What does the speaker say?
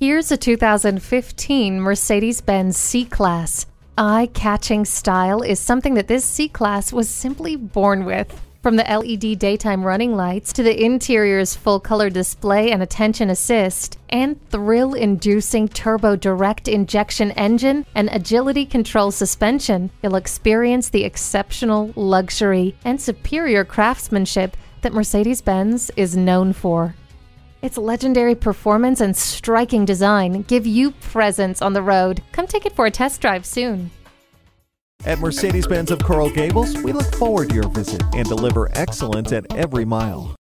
Here's a 2015 Mercedes Benz C Class. Eye catching style is something that this C Class was simply born with. From the LED daytime running lights to the interior's full color display and attention assist, and thrill inducing turbo direct injection engine and agility control suspension, you'll experience the exceptional luxury and superior craftsmanship that Mercedes Benz is known for. Its legendary performance and striking design give you presence on the road. Come take it for a test drive soon. At Mercedes Benz of Coral Gables, we look forward to your visit and deliver excellence at every mile.